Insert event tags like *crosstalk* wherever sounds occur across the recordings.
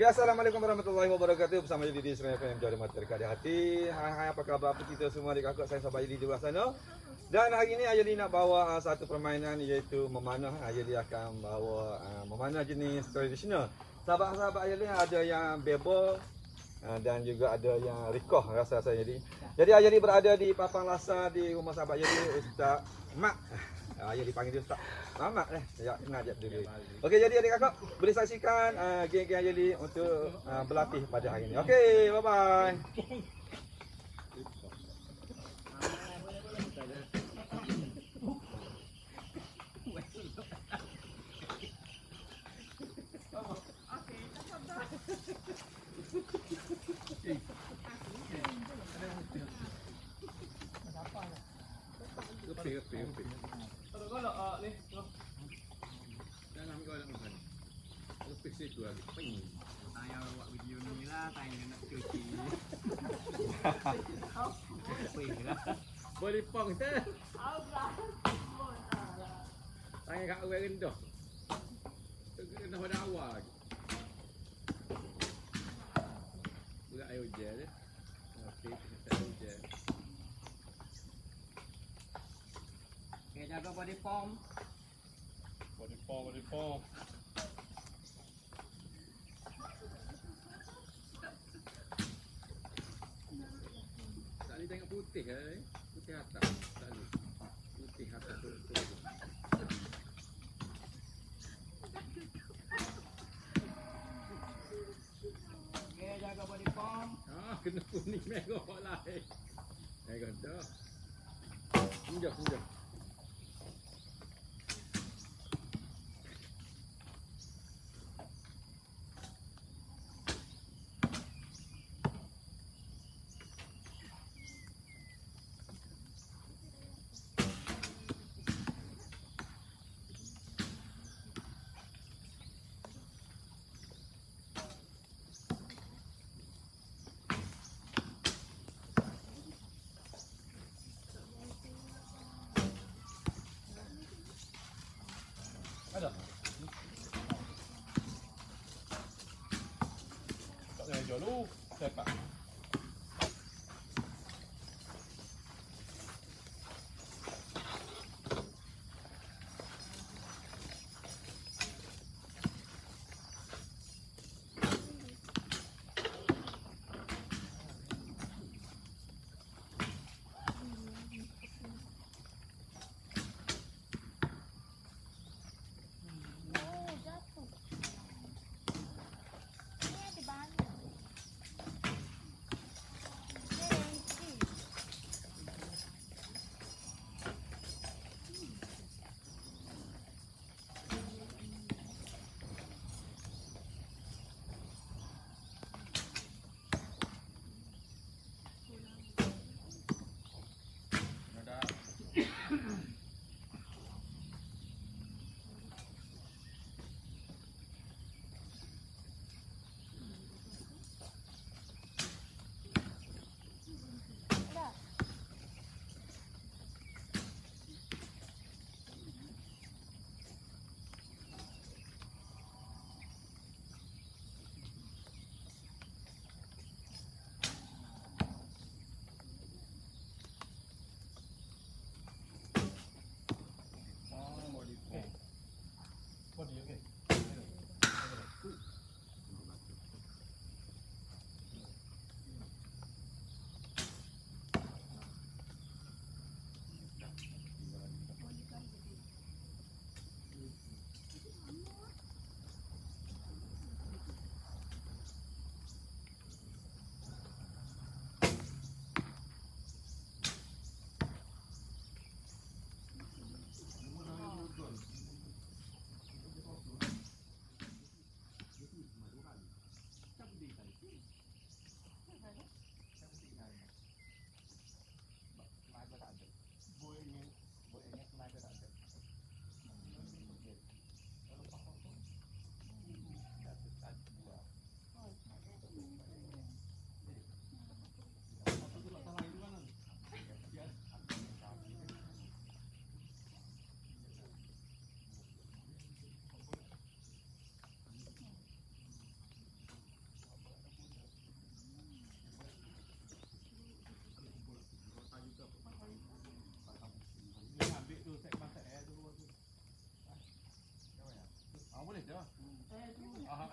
Okay, Assalamualaikum warahmatullahi wabarakatuh. Bersama jadi di Serai FM Jauh Mata Dekat di Hati. Hai hai apa khabar apa kita semua Adik kakak saya Yedi di luar sana? Dan hari ini Ayeli nak bawa uh, satu permainan iaitu memanah. Ayeli akan bawa uh, memanah jenis tradisional. Sahabat-sahabat Ayeli ada yang bebo uh, Dan juga ada yang rikoh rasa saya jadi Jadi Ayeli berada di Papang Lasa di rumah sahabat Ayeli Ustaz Mak uh, Ayeli panggil dia Ustaz Selamat eh, saya kenal jap dulu. Okey, jadi adik kakak boleh saksikan uh, geng-geng Ayeli untuk uh, berlatih pada hari ini. Okey, bye-bye. Upik, upik, upik. Jangan kau nak makan. Upik situ lagi. Ping. Saya buat video ni lah, tanya nak cuci. Apa lah? Boleh pong tu. Tangan kat orang rendah. Rendah pada awal lagi. Budak hujan je. Upik, kita hujan. Okay, jaga body form. Body pong, body. Tak boleh tengok putih ke? eh? Putih atas. Tak boleh. Putih atas jaga body form. Ah, kena kuning merah lah. eh. Merah dah. Pinjam, pinjam. 走路，对吧？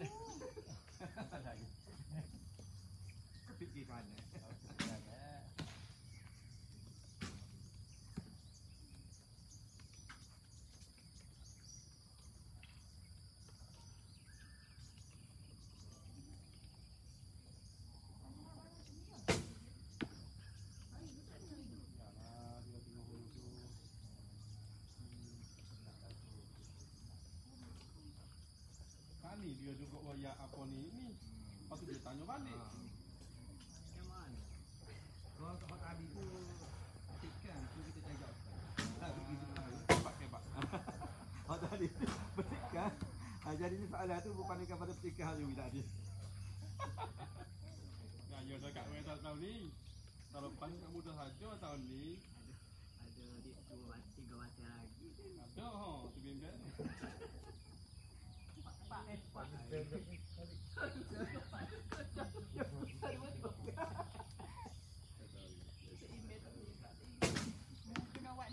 เลยอะไรก็พิจารณาเนี่ย dia juga royak apa ni ni. Lepas tu dia tanya balik. Macam mana? Kalau kalau tadi tu petikan tu kita cakap. Hebat hebat. Oh tadi petikkan. Ah, jadi ni soalan tu berbandingkan pada petikkan hari tadi. Nah, ya dekat orang tahun tahun ni. Tahun lepas tak mudah saja tahun ni. Ada di dua tiga lagi. Ada ha, tu bimbel. Kena buat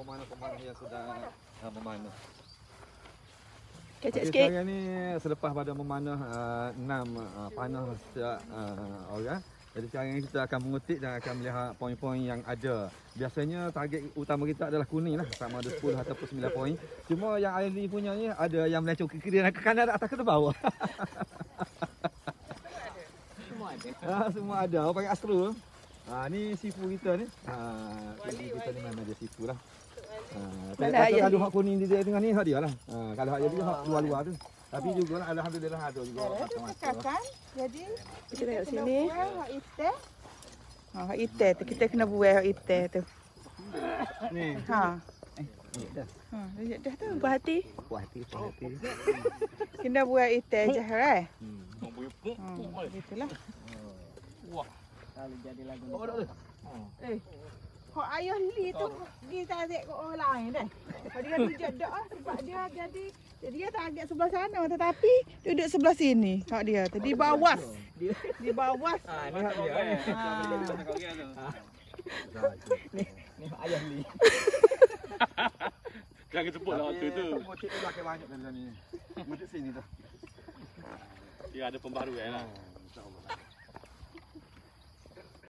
pemanah-pemanah yang sudah uh, memanah. Kecek Okey, sikit. Sekarang ni selepas pada memanah uh, enam uh, panah setiap uh, orang. Jadi sekarang ni kita akan mengutip dan akan melihat poin-poin yang ada. Biasanya target utama kita adalah kuning lah. Sama ada 10 ataupun 9 poin. Cuma yang Ali punya ni ada yang melencong ke kiri dan ke kanan atas ke bawah. Semua ada. ha, *laughs* semua ada. Orang panggil astro. Ha, ni sifu kita ni. Ha, wali kita ni mana dia sifu lah. Ha, kalau ayah kalau hak kuning di dia tengah ni hak dia lah. Ha, kalau hak dia hak luar-luar tu. Tapi juga lah, alhamdulillah ada juga macam-macam. Cakakan. Jadi kita tengok sini. hak item. Ha, hak item tu kita kena buai hak item tu. Ni. Ha. Ni dah. Ha, dah dah tu buat hati. Puas hati, puas hati. Kena buat item je right. Hmm. Ha, itulah. Kalau jadi lagu ni. Oh, dah, dah. Eh. Hak ayah Li tu dia tarik ke orang lain dah. Hak dia tunjuk dak ah, sebab dia jadi jadi dia target sebelah sana tetapi duduk sebelah sini. Hak dia tadi bawas. Dia di bawas. Ah, ni hak dia. eh. Ni ayah Li. *laughs* Jangan sebut lah waktu tu. Motif tu pakai banyak dalam ni. Motif sini tu. Dia ada pembaharuan lah. InsyaAllah.